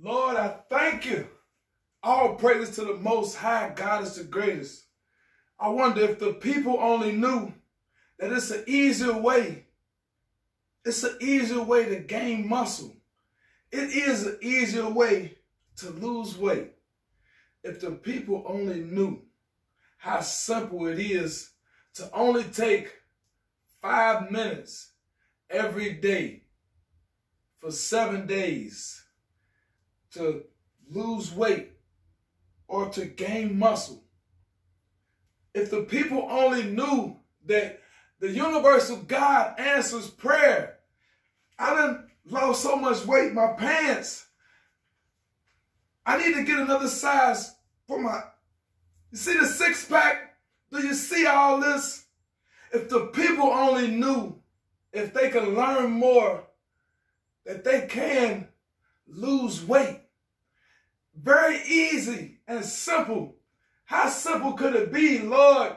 Lord, I thank you. All praises to the Most High. God is the greatest. I wonder if the people only knew that it's an easier way. It's an easier way to gain muscle. It is an easier way to lose weight. If the people only knew how simple it is to only take five minutes every day for seven days to lose weight or to gain muscle. If the people only knew that the universal God answers prayer, I done lost so much weight, my pants. I need to get another size for my, you see the six pack? Do you see all this? If the people only knew, if they could learn more, that they can lose weight. Very easy and simple. How simple could it be, Lord?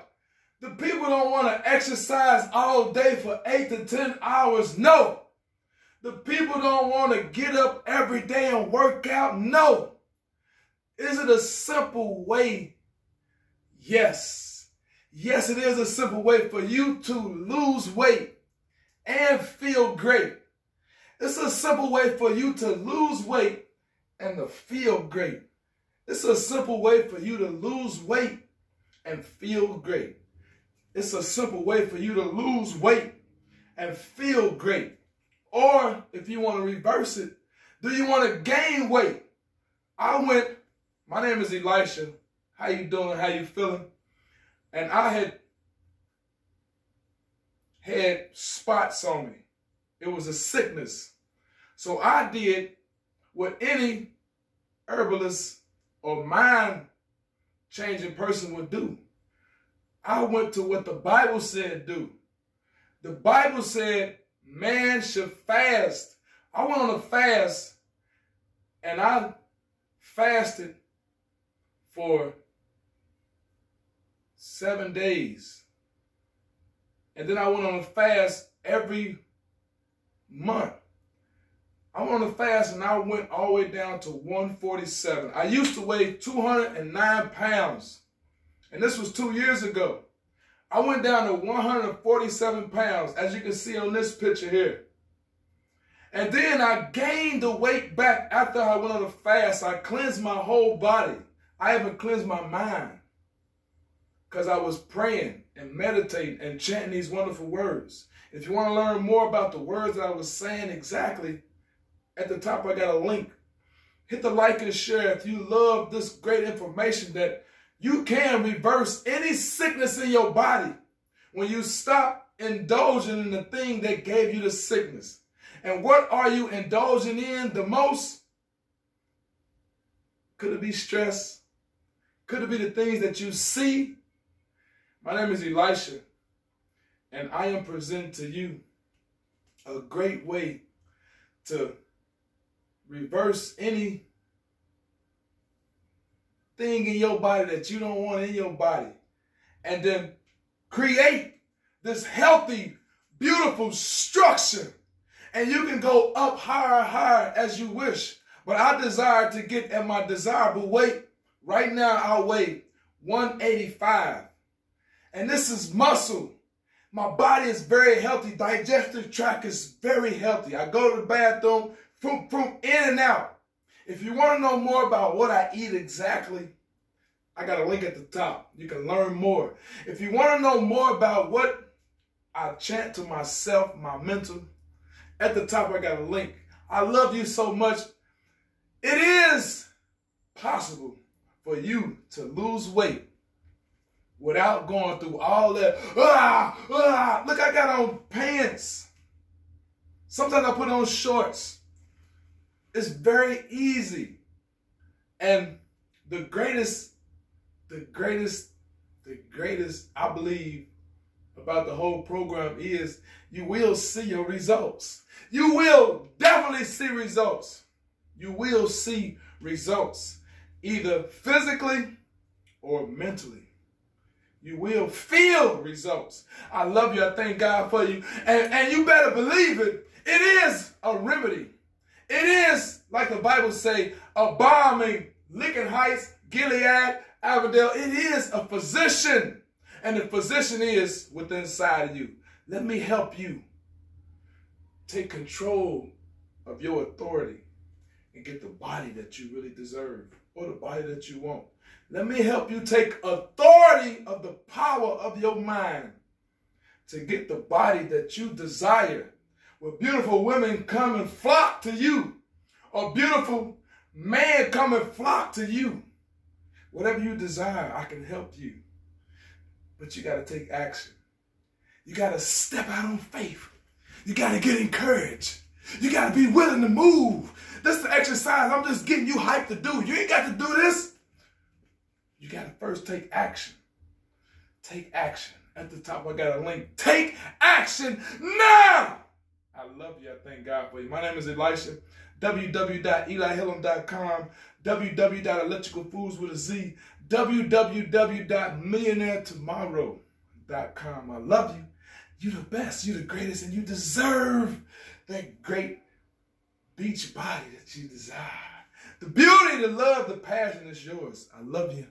The people don't want to exercise all day for eight to 10 hours. No. The people don't want to get up every day and work out. No. Is it a simple way? Yes. Yes, it is a simple way for you to lose weight and feel great. It's a simple way for you to lose weight and to feel great. It's a simple way for you to lose weight and feel great. It's a simple way for you to lose weight and feel great. Or if you want to reverse it, do you want to gain weight? I went, my name is Elisha. How you doing? How you feeling? And I had had spots on me. It was a sickness. So I did what any herbalist or mind changing person would do. I went to what the Bible said do. The Bible said man should fast. I went on a fast and I fasted for seven days. And then I went on a fast every month. I went on a fast and I went all the way down to 147. I used to weigh 209 pounds. And this was two years ago. I went down to 147 pounds, as you can see on this picture here. And then I gained the weight back after I went on a fast. I cleansed my whole body. I even cleansed my mind. Because I was praying and meditating and chanting these wonderful words. If you want to learn more about the words that I was saying exactly, at the top, I got a link. Hit the like and share if you love this great information that you can reverse any sickness in your body when you stop indulging in the thing that gave you the sickness. And what are you indulging in the most? Could it be stress? Could it be the things that you see? My name is Elisha, and I am presenting to you a great way to reverse any thing in your body that you don't want in your body. And then create this healthy, beautiful structure. And you can go up higher, higher as you wish. But I desire to get at my desirable weight. Right now, I weigh 185. And this is muscle. My body is very healthy. Digestive tract is very healthy. I go to the bathroom from, from in and out. If you want to know more about what I eat exactly, I got a link at the top. You can learn more. If you want to know more about what I chant to myself, my mental, at the top I got a link. I love you so much. It is possible for you to lose weight without going through all that. Ah, ah, look, I got on pants. Sometimes I put on shorts. It's very easy. And the greatest, the greatest, the greatest, I believe, about the whole program is you will see your results. You will definitely see results. You will see results, either physically or mentally. You will feel results. I love you. I thank God for you. And, and you better believe it. It is a remedy. It is, like the Bible say, a in Lincoln Heights, Gilead, Avondale. It is a physician. And the physician is within inside of you. Let me help you take control of your authority and get the body that you really deserve or the body that you want. Let me help you take authority of the power of your mind to get the body that you desire. Where beautiful women come and flock to you, or beautiful man come and flock to you. Whatever you desire, I can help you. But you got to take action. You got to step out on faith. You got to get encouraged. You got to be willing to move. This is the exercise I'm just getting you hyped to do. You ain't got to do this. You got to first take action. Take action. At the top, I got a link. Take action now. I love you. I thank God for you. My name is Elisha. www.elihillam.com. www.electricalfoods with a Z. www.millionairetomorrow.com. I love you. You're the best. You're the greatest. And you deserve that great beach body that you desire. The beauty, the love, the passion is yours. I love you.